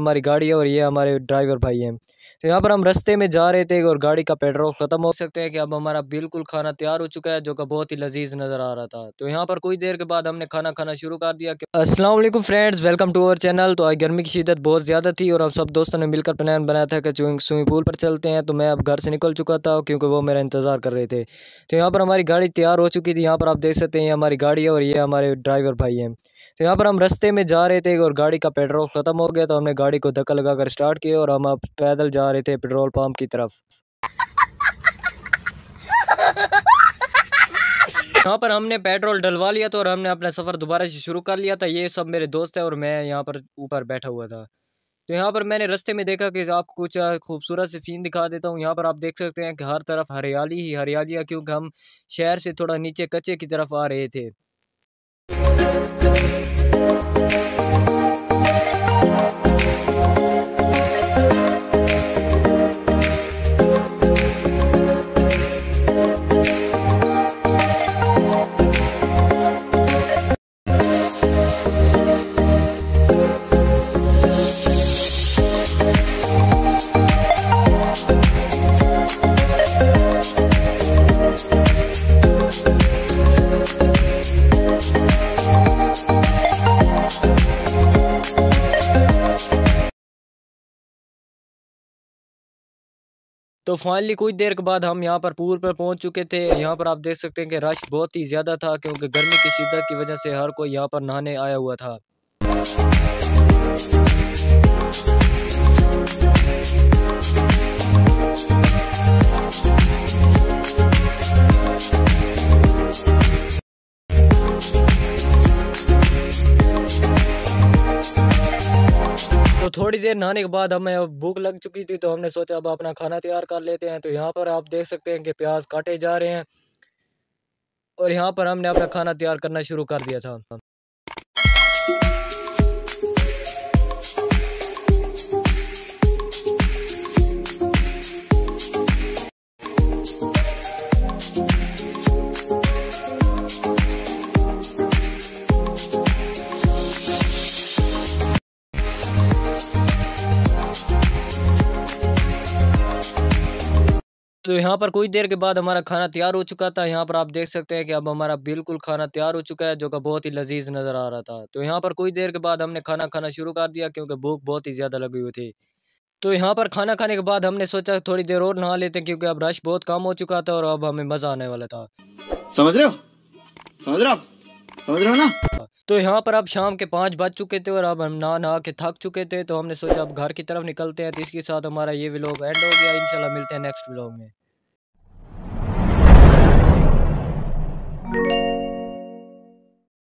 हमारी गाड़ी है और ये हमारे ड्राइवर भाई हैं। तो यहाँ पर हम रास्ते में जा रहे थे और गाड़ी का पेट्रोल ख़त्म हो सकते हैं कि अब हमारा बिल्कुल खाना तैयार हो चुका है, जो कि बहुत ही लजीज नज़र आ रहा था। तो यहाँ पर कुछ देर के बाद हमने खाना खाना शुरू कर दिया वालेकुम friends, welcome to our channel. तो आज गर्मी की शिदत बहुत ज़्यादा थी और अब सब दोस्तों ने मिलकर प्लान बनाया था कि स्विमिंग पूल पर चलते हैं। तो मैं अब घर से निकल चुका था क्योंकि वो मेरा इंतज़ार कर रहे थे। तो यहाँ पर हमारी गाड़ी तैयार हो चुकी थी। यहाँ पर आप देख सकते हैं हमारी गाड़ी है और ये हमारे ड्राइवर भाई हैं। तो यहाँ पर हम रास्ते में जा रहे थे और गाड़ी का पेट्रोल ख़त्म हो गया तो हमने गाड़ी को धक्का लगा कर स्टार्ट किया और हम अब पैदल जा रहे थे पेट्रोल पंप की तरफ़। यहाँ पर हमने पेट्रोल डलवा लिया था और हमने अपना सफ़र दोबारा से शुरू कर लिया था। ये सब मेरे दोस्त हैं और मैं यहाँ पर ऊपर बैठा हुआ था। तो यहाँ पर मैंने रास्ते में देखा कि आपको कुछ खूबसूरत से सीन दिखा देता हूँ। यहाँ पर आप देख सकते हैं कि हर तरफ़ हरियाली ही हरियाली है क्योंकि हम शहर से थोड़ा नीचे कच्चे की तरफ़ आ रहे थे। तो फाइनली कुछ देर के बाद हम यहाँ पर पूर पर पहुँच चुके थे। यहाँ पर आप देख सकते हैं कि रश बहुत ही ज़्यादा था क्योंकि गर्मी की शिद्दत की वजह से हर कोई यहाँ पर नहाने आया हुआ था। तो थोड़ी देर नहाने के बाद हमें भूख लग चुकी थी तो हमने सोचा अब अपना खाना तैयार कर लेते हैं। तो यहाँ पर आप देख सकते हैं कि प्याज काटे जा रहे हैं और यहाँ पर हमने अपना खाना तैयार करना शुरू कर दिया था। तो यहाँ पर कुछ देर के बाद हमारा खाना तैयार हो चुका था। यहाँ पर आप देख सकते हैं कि अब हमारा बिल्कुल खाना तैयार हो चुका है जो कि बहुत ही लजीज नज़र आ रहा था। तो यहाँ पर कुछ देर के बाद हमने खाना खाना शुरू कर दिया क्योंकि भूख बहुत ही ज़्यादा लगी हुई थी। तो यहाँ पर खाना खाने के बाद हमने सोचा थोड़ी देर और नहा लेते हैं क्योंकि अब रश बहुत कम हो चुका था और अब हमें मज़ा आने वाला था। समझ रहे हो? समझ रहे हो समझ रहे हो ना? तो यहाँ पर अब शाम के पाँच बज चुके थे और अब हम नहा नहा के थक चुके थे तो हमने सोचा अब घर की तरफ़ निकलते हैं। तो इसके साथ हमारा ये व्लॉग एंड हो गया। इंशाल्लाह मिलते हैं नेक्स्ट व्लॉग में।